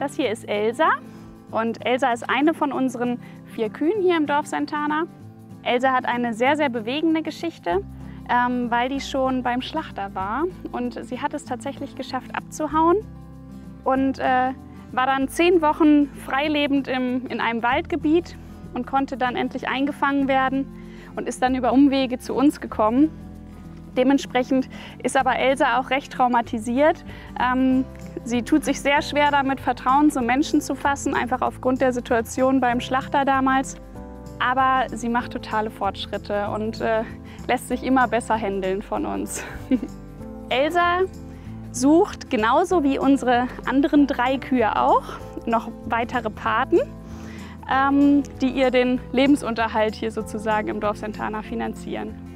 Das hier ist Elsa und Elsa ist eine von unseren vier Kühen hier im Dorf Santana. Elsa hat eine sehr, sehr bewegende Geschichte, ähm, weil die schon beim Schlachter war und sie hat es tatsächlich geschafft abzuhauen und äh, war dann zehn Wochen freilebend im, in einem Waldgebiet und konnte dann endlich eingefangen werden und ist dann über Umwege zu uns gekommen. Dementsprechend ist aber Elsa auch recht traumatisiert. Ähm, sie tut sich sehr schwer damit, Vertrauen zu Menschen zu fassen, einfach aufgrund der Situation beim Schlachter damals. Aber sie macht totale Fortschritte und äh, lässt sich immer besser handeln von uns. Elsa sucht genauso wie unsere anderen drei Kühe auch noch weitere Paten, ähm, die ihr den Lebensunterhalt hier sozusagen im Dorf Santana finanzieren.